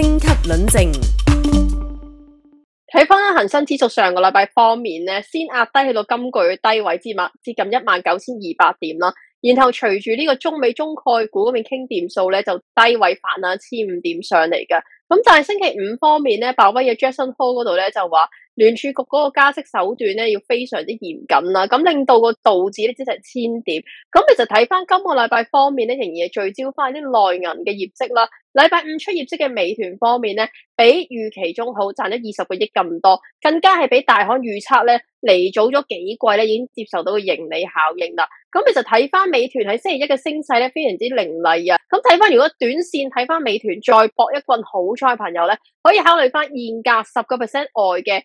升级论证。睇翻恒生指数上个礼拜方面咧，先压低去到今个月低位之物，接近一万九千二百点啦。然后随住呢个中美中概股嗰邊傾掂数咧，就低位反啦千五点上嚟嘅。咁但系星期五方面咧，鲍威嘅 Jackson Hole 嗰度咧就话聯儲局嗰個加息手段咧要非常之嚴謹啦，咁令到個道指咧只成千點。咁其實睇翻今個禮拜方面咧，仍然係聚焦翻啲內銀嘅業績啦。禮拜五出業績嘅美團方面咧，比預期中好，賺咗二十個億咁多，更加係比大行預測咧嚟早咗幾季咧，已經接受到個盈利效應啦。咁其實睇翻美團喺星期一嘅升勢咧，非常之凌厲啊！咁睇翻如果短線睇翻美團再搏一棍好彩朋友咧，可以考慮翻現價十個 percent 外嘅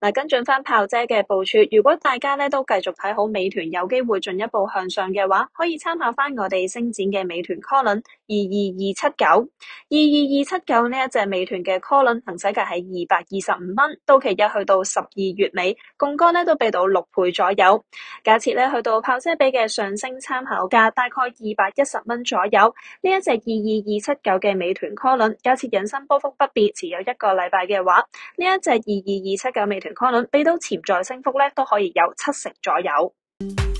嗱，跟進翻炮姐嘅部署，如果大家咧都繼續睇好美團有機會進一步向上嘅話，可以參考翻我哋星展嘅美團 call 輪二二二七九二二二七九呢一隻美團嘅 call 輪行使價係二百二十五蚊，到期日去到十二月尾，槓桿咧都俾到六倍左右。假設咧去到炮姐俾嘅上升參考價大概二百一十蚊左右，呢一隻二二二七九嘅美團 call 輪，假設引伸波幅不變，持有一個禮拜嘅話，呢一隻二二二七九美團。可能俾到潛在升幅咧，都可以有七成左右。